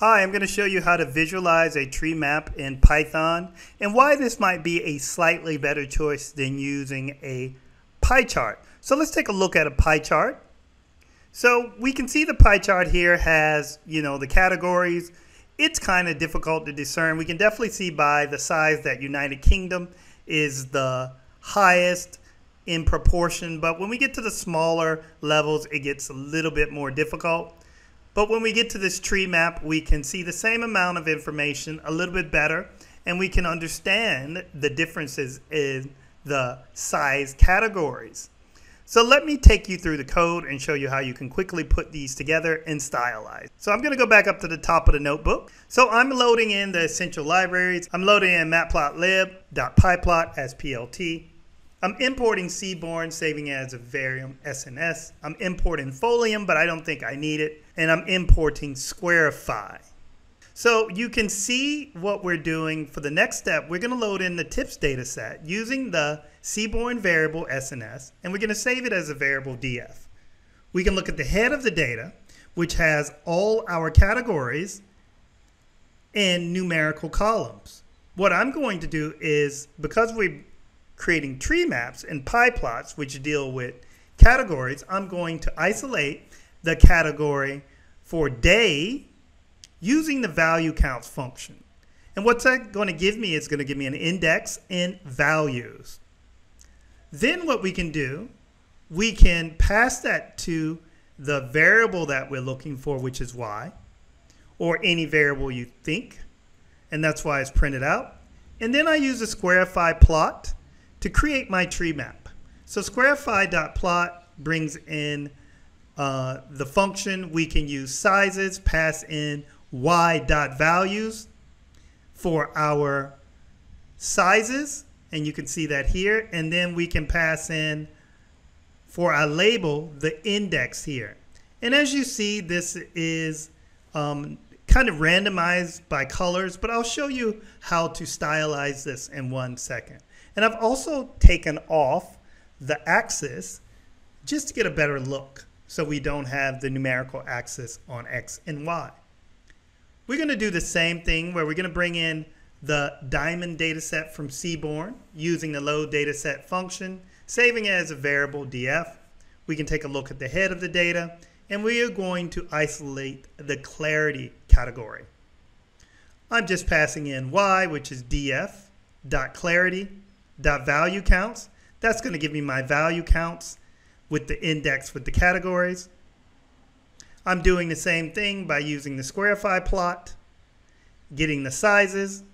Hi, I'm going to show you how to visualize a tree map in Python and why this might be a slightly better choice than using a pie chart. So let's take a look at a pie chart. So we can see the pie chart here has, you know, the categories. It's kind of difficult to discern. We can definitely see by the size that United Kingdom is the highest in proportion, but when we get to the smaller levels, it gets a little bit more difficult. But when we get to this tree map, we can see the same amount of information a little bit better, and we can understand the differences in the size categories. So let me take you through the code and show you how you can quickly put these together and stylize. So I'm going to go back up to the top of the notebook. So I'm loading in the essential libraries. I'm loading in matplotlib.pyplot as PLT. I'm importing Seaborn, saving it as a variable SNS. I'm importing Folium, but I don't think I need it. And I'm importing Squarify. So you can see what we're doing for the next step. We're going to load in the tips data set using the Seaborn variable SNS, and we're going to save it as a variable DF. We can look at the head of the data, which has all our categories and numerical columns. What I'm going to do is, because we're creating tree maps and pie plots, which deal with categories, I'm going to isolate the category for day using the value counts function. And what's that going to give me is going to give me an index and values. Then what we can do, we can pass that to the variable that we're looking for, which is y, or any variable you think. And that's why it's printed out. And then I use a squarify plot to create my tree map. So squarify.plot brings in uh, the function. We can use sizes, pass in y dot values for our sizes. And you can see that here. And then we can pass in for our label the index here. And as you see, this is um, kind of randomized by colors, but I'll show you how to stylize this in one second. And I've also taken off the axis just to get a better look so we don't have the numerical axis on X and Y. We're going to do the same thing where we're going to bring in the diamond dataset from Seaborn using the load dataset function, saving it as a variable df. We can take a look at the head of the data, and we are going to isolate the clarity category. I'm just passing in y, which is df dot clarity dot value counts. That's going to give me my value counts with the index with the categories. I'm doing the same thing by using the squarify plot, getting the sizes,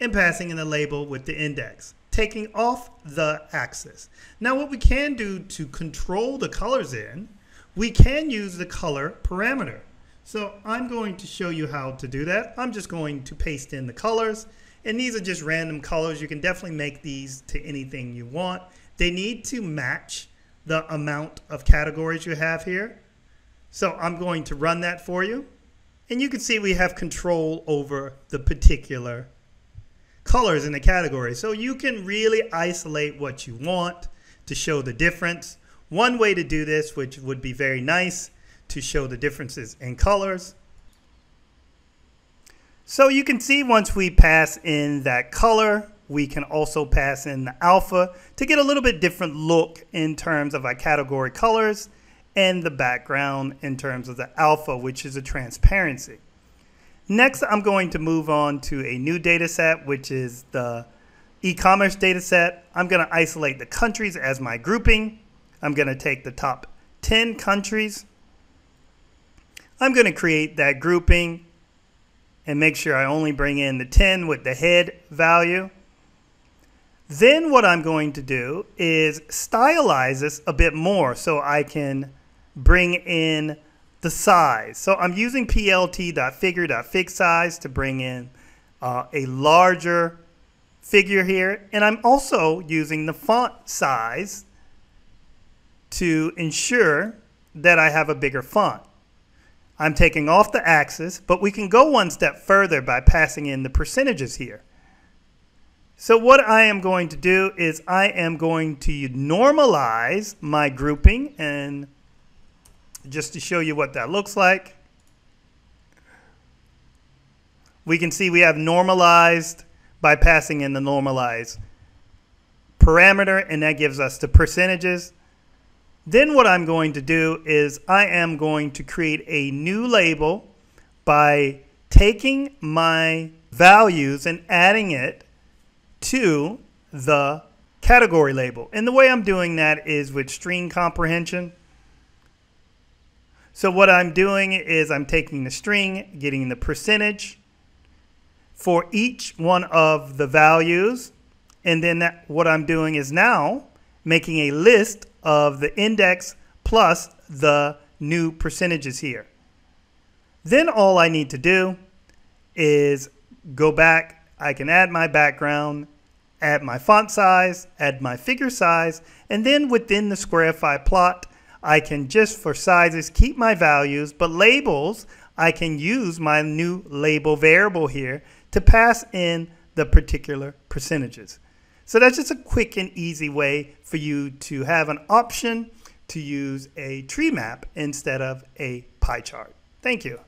and passing in the label with the index, taking off the axis. Now what we can do to control the colors in, we can use the color parameter. So I'm going to show you how to do that. I'm just going to paste in the colors and these are just random colors. You can definitely make these to anything you want. They need to match the amount of categories you have here. So I'm going to run that for you. And you can see we have control over the particular colors in the category. So you can really isolate what you want to show the difference. One way to do this, which would be very nice to show the differences in colors, so you can see once we pass in that color, we can also pass in the alpha to get a little bit different look in terms of our category colors and the background in terms of the alpha, which is a transparency. Next, I'm going to move on to a new data set, which is the e-commerce data set. I'm going to isolate the countries as my grouping. I'm going to take the top 10 countries. I'm going to create that grouping and make sure I only bring in the 10 with the head value. Then what I'm going to do is stylize this a bit more so I can bring in the size. So I'm using plt.figure.fig size to bring in uh, a larger figure here. And I'm also using the font size to ensure that I have a bigger font. I'm taking off the axis, but we can go one step further by passing in the percentages here. So what I am going to do is I am going to normalize my grouping and just to show you what that looks like. we can see we have normalized by passing in the normalize parameter, and that gives us the percentages. Then what I'm going to do is I am going to create a new label by taking my values and adding it to the category label. And the way I'm doing that is with string comprehension. So what I'm doing is I'm taking the string, getting the percentage for each one of the values. And then that, what I'm doing is now making a list of the index plus the new percentages here. Then all I need to do is go back. I can add my background, add my font size, add my figure size, and then within the Squarify plot, I can just for sizes keep my values, but labels, I can use my new label variable here to pass in the particular percentages. So that's just a quick and easy way for you to have an option to use a tree map instead of a pie chart. Thank you.